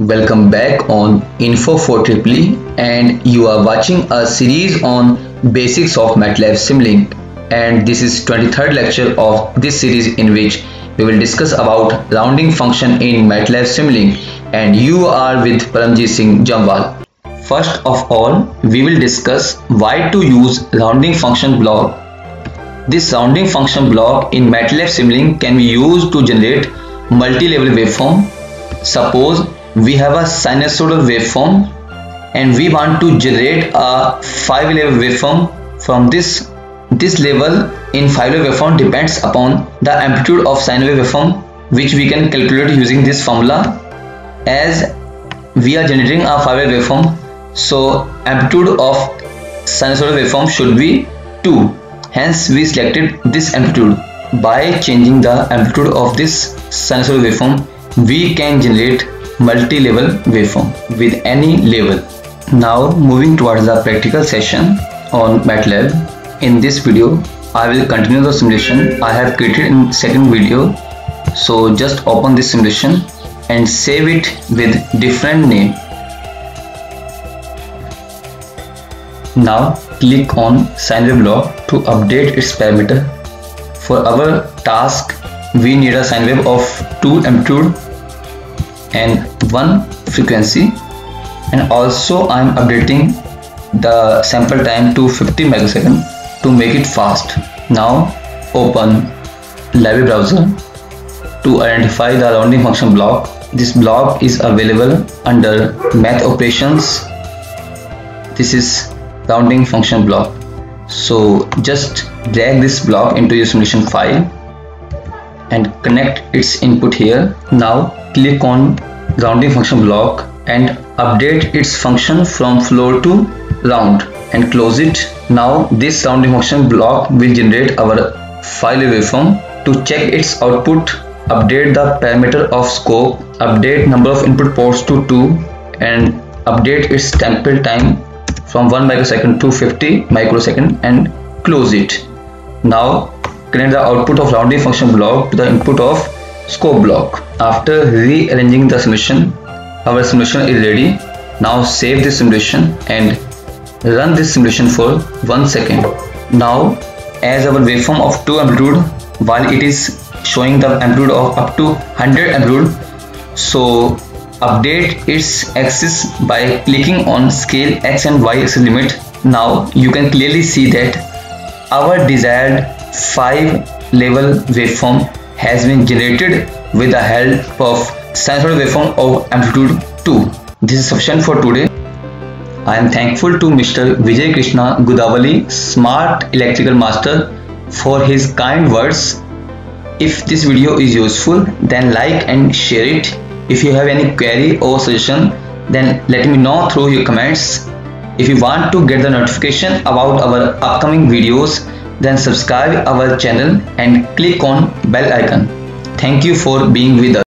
Welcome back on INFO4EEE and you are watching a series on basics of MATLAB Simulink and this is 23rd lecture of this series in which we will discuss about rounding function in MATLAB Simulink and you are with Paramjeet Singh Jamwal. First of all, we will discuss why to use rounding function block. This rounding function block in MATLAB Simulink can be used to generate multi-level waveform. Suppose we have a sinusoidal waveform and we want to generate a 5 level waveform from this this level in 5 level waveform depends upon the amplitude of sine wave waveform which we can calculate using this formula. As we are generating a 5 level waveform so amplitude of sinusoidal waveform should be 2 hence we selected this amplitude. By changing the amplitude of this sinusoidal waveform we can generate multi-level waveform with any level. Now moving towards the practical session on MATLAB. In this video, I will continue the simulation I have created in second video. So just open this simulation and save it with different name. Now click on sine wave block to update its parameter. For our task, we need a sine wave of 2 amplitude and one frequency. And also I'm updating the sample time to 50 microsecond to make it fast. Now open library browser to identify the rounding function block. This block is available under math operations. This is rounding function block. So just drag this block into your simulation file and connect its input here. Now click on rounding function block and update its function from floor to round and close it. Now this rounding function block will generate our file waveform to check its output update the parameter of scope update number of input ports to 2 and update its sample time from 1 microsecond to 50 microsecond and close it. Now connect the output of rounding function block to the input of scope block. After rearranging the simulation our simulation is ready. Now save this simulation and run this simulation for one second. Now as our waveform of 2 amplitude while it is showing the amplitude of up to 100 amplitude so update its axis by clicking on scale x and y axis limit. Now you can clearly see that our desired 5 level waveform has been generated with the help of sinusoidal waveform of amplitude 2. This is sufficient for today. I am thankful to Mr. Vijay Krishna Gudavali, Smart Electrical Master for his kind words. If this video is useful then like and share it. If you have any query or suggestion then let me know through your comments. If you want to get the notification about our upcoming videos then subscribe our channel and click on bell icon. Thank you for being with us.